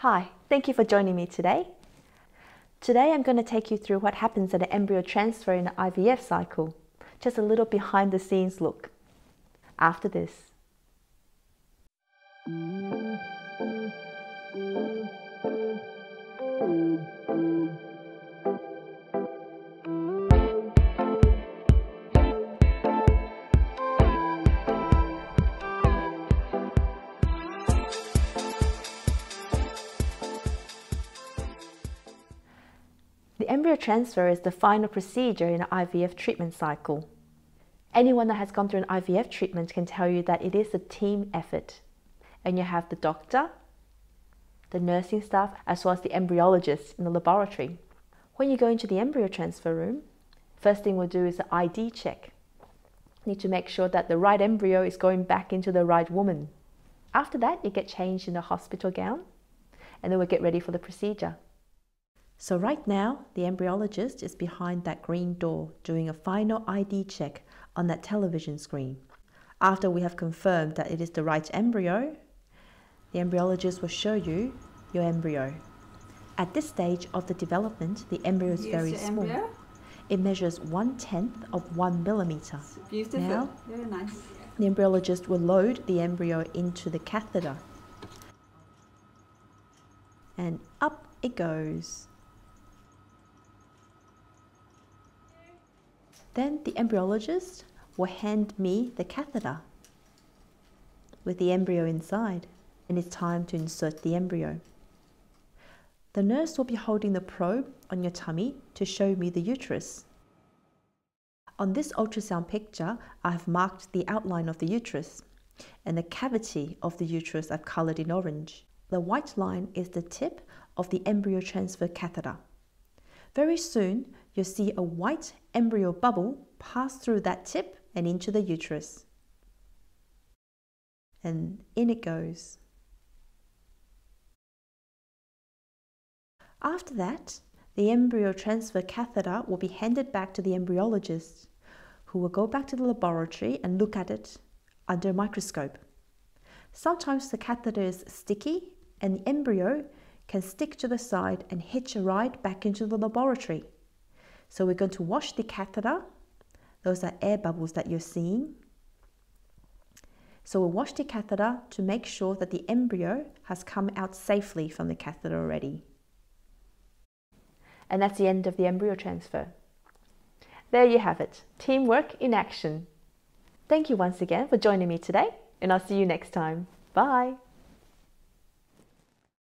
Hi, thank you for joining me today. Today I'm going to take you through what happens at an embryo transfer in an IVF cycle. Just a little behind the scenes look. After this. The embryo transfer is the final procedure in an IVF treatment cycle. Anyone that has gone through an IVF treatment can tell you that it is a team effort. And you have the doctor, the nursing staff, as well as the embryologist in the laboratory. When you go into the embryo transfer room, first thing we'll do is an ID check. Need to make sure that the right embryo is going back into the right woman. After that, you get changed in a hospital gown, and then we'll get ready for the procedure. So right now, the embryologist is behind that green door doing a final ID check on that television screen. After we have confirmed that it is the right embryo, the embryologist will show you your embryo. At this stage of the development, the embryo is very small. Embryo? It measures one tenth of one millimeter. Beautiful. Now- Very nice. The embryologist will load the embryo into the catheter. And up it goes. Then the embryologist will hand me the catheter with the embryo inside, and it's time to insert the embryo. The nurse will be holding the probe on your tummy to show me the uterus. On this ultrasound picture, I have marked the outline of the uterus and the cavity of the uterus I've coloured in orange. The white line is the tip of the embryo transfer catheter. Very soon, you'll see a white embryo bubble pass through that tip and into the uterus. And in it goes. After that, the embryo transfer catheter will be handed back to the embryologist, who will go back to the laboratory and look at it under a microscope. Sometimes the catheter is sticky and the embryo can stick to the side and hitch a ride back into the laboratory. So we're going to wash the catheter. Those are air bubbles that you're seeing. So we'll wash the catheter to make sure that the embryo has come out safely from the catheter already. And that's the end of the embryo transfer. There you have it teamwork in action. Thank you once again for joining me today, and I'll see you next time. Bye.